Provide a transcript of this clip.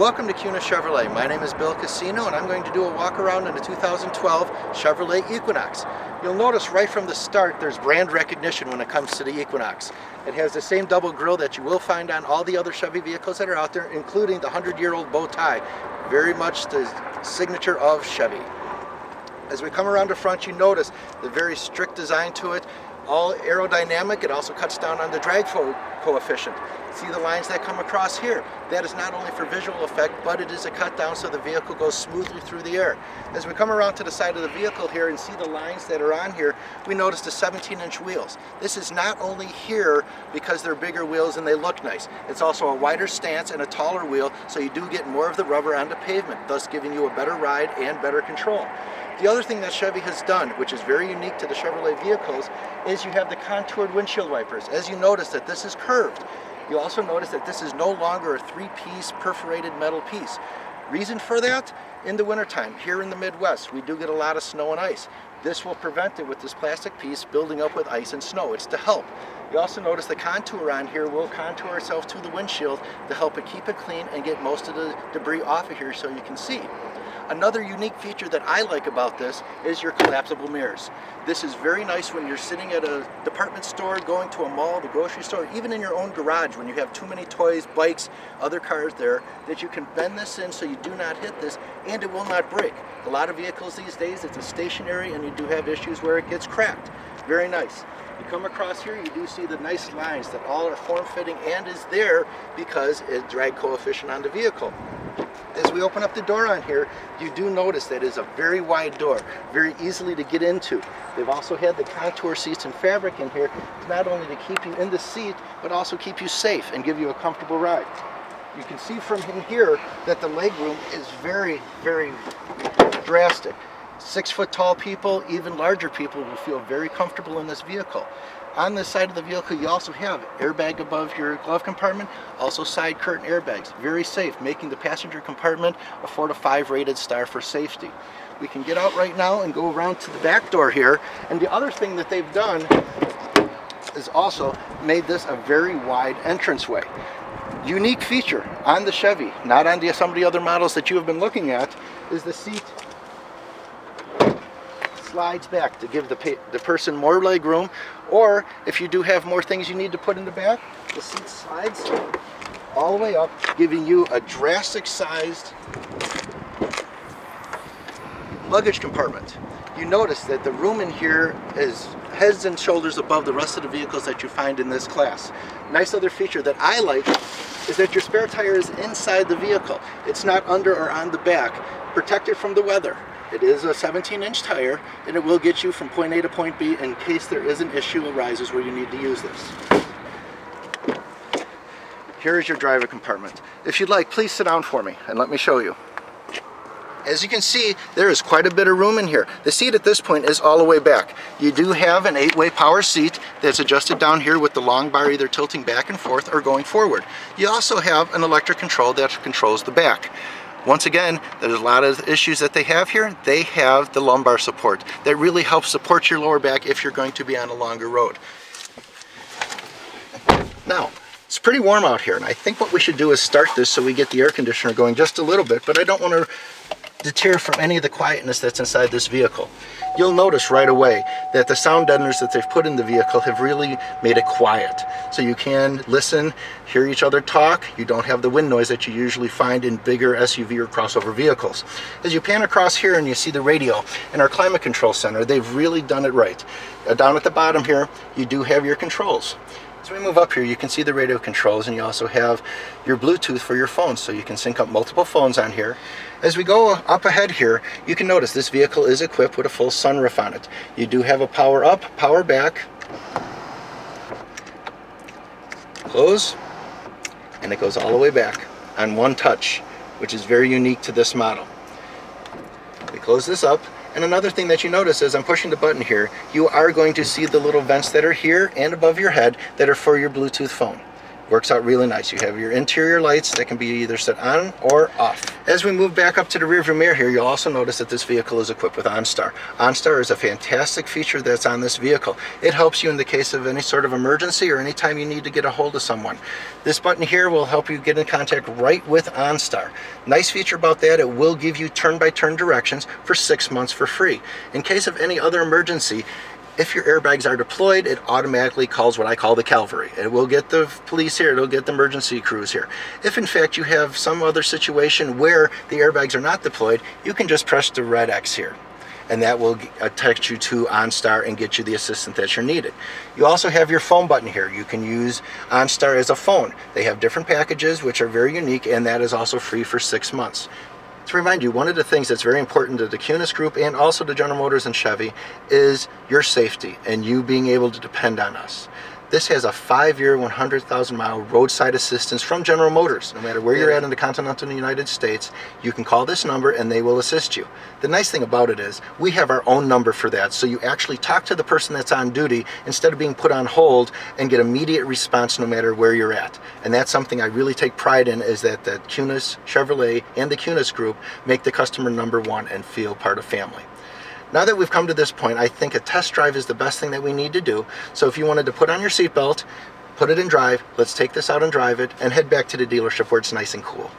Welcome to Kunes Chevrolet. My name is Bill Cousino and I'm going to do a walk around in the 2012 Chevrolet Equinox. You'll notice right from the start there's brand recognition when it comes to the Equinox. It has the same double grille that you will find on all the other Chevy vehicles that are out there, including the 100-year-old bow tie. Very much the signature of Chevy. As we come around the front, you notice the very strict design to it all aerodynamic. It also cuts down on the drag coefficient. See the lines that come across here? That is not only for visual effect, but it is a cut down so the vehicle goes smoothly through the air. As we come around to the side of the vehicle here and see the lines that are on here, we notice the 17 inch wheels. This is not only here because they're bigger wheels and they look nice. It's also a wider stance and a taller wheel, so you do get more of the rubber on the pavement, thus giving you a better ride and better control. The other thing that Chevy has done, which is very unique to the Chevrolet vehicles, is you have the contoured windshield wipers. As you notice that this is curved. You also notice that this is no longer a three-piece perforated metal piece. Reason for that? In the wintertime, here in the Midwest, we do get a lot of snow and ice. This will prevent it with this plastic piece building up with ice and snow. It's to help. You also notice the contour on here will contour itself to the windshield to help it keep it clean and get most of the debris off of here so you can see. Another unique feature that I like about this is your collapsible mirrors. This is very nice when you're sitting at a department store, going to a mall, the grocery store, even in your own garage when you have too many toys, bikes, other cars there, that you can bend this in so you do not hit this and it will not break. A lot of vehicles these days, it's a stationary and you do have issues where it gets cracked. Very nice. You come across here, you do see the nice lines that all are form-fitting and is there because it drag coefficient on the vehicle. As we open up the door on here, you do notice that it's a very wide door, very easily to get into. They've also had the contour seats and fabric in here, not only to keep you in the seat, but also keep you safe and give you a comfortable ride. You can see from in here that the legroom is very, very drastic. Six foot tall people, even larger people will feel very comfortable in this vehicle. On this side of the vehicle, you also have airbag above your glove compartment, also side curtain airbags. Very safe, making the passenger compartment a 4 to 5 rated star for safety. We can get out right now and go around to the back door here. And the other thing that they've done is also made this a very wide entranceway. Unique feature on the Chevy, not on the, some of the other models that you have been looking at, is the seat slides back to give the, the person more leg room or if you do have more things you need to put in the back the seat slides all the way up giving you a drastic sized luggage compartment. You notice that the room in here is heads and shoulders above the rest of the vehicles that you find in this class. Nice other feature that I like is that your spare tire is inside the vehicle. It's not under or on the back protected from the weather it is a 17 inch tire and it will get you from point A to point B in case there is an issue arises where you need to use this. Here is your driver compartment. If you'd like, please sit down for me and let me show you. As you can see, there is quite a bit of room in here. The seat at this point is all the way back. You do have an eight-way power seat that's adjusted down here with the long bar either tilting back and forth or going forward. You also have an electric control that controls the back. Once again, there's a lot of issues that they have here. They have the lumbar support that really helps support your lower back if you're going to be on a longer road. Now, it's pretty warm out here, and I think what we should do is start this so we get the air conditioner going just a little bit, but I don't want to deter from any of the quietness that's inside this vehicle. You'll notice right away that the sound deadeners that they've put in the vehicle have really made it quiet. So you can listen, hear each other talk. You don't have the wind noise that you usually find in bigger SUV or crossover vehicles. As you pan across here and you see the radio and our climate control center, they've really done it right. Uh, down at the bottom here, you do have your controls. As we move up here, you can see the radio controls and you also have your Bluetooth for your phone, so you can sync up multiple phones on here. As we go up ahead here, you can notice this vehicle is equipped with a full sunroof on it. You do have a power up, power back, close, and it goes all the way back on one touch, which is very unique to this model. We close this up, and another thing that you notice as I'm pushing the button here, you are going to see the little vents that are here and above your head that are for your Bluetooth phone. Works out really nice. You have your interior lights that can be either set on or off. As we move back up to the rearview mirror here, you'll also notice that this vehicle is equipped with OnStar. OnStar is a fantastic feature that's on this vehicle. It helps you in the case of any sort of emergency or anytime you need to get a hold of someone. This button here will help you get in contact right with OnStar. Nice feature about that, it will give you turn-by-turn -turn directions for six months for free. In case of any other emergency, if your airbags are deployed, it automatically calls what I call the cavalry. It will get the police here, it'll get the emergency crews here. If in fact you have some other situation where the airbags are not deployed, you can just press the red X here and that will text you to OnStar and get you the assistance that you're needed. You also have your phone button here. You can use OnStar as a phone. They have different packages which are very unique and that is also free for six months to remind you, one of the things that's very important to the Kunes Group and also to General Motors and Chevy is your safety and you being able to depend on us. This has a five-year, 100,000 mile roadside assistance from General Motors. No matter where you're at in the continental United States, you can call this number and they will assist you. The nice thing about it is we have our own number for that, so you actually talk to the person that's on duty instead of being put on hold and get immediate response no matter where you're at. And that's something I really take pride in is that the Kunes Chevrolet and the Kunes Group make the customer number one and feel part of family. Now that we've come to this point, I think a test drive is the best thing that we need to do. So if you wanted to put on your seatbelt, put it in drive, let's take this out and drive it, and head back to the dealership where it's nice and cool.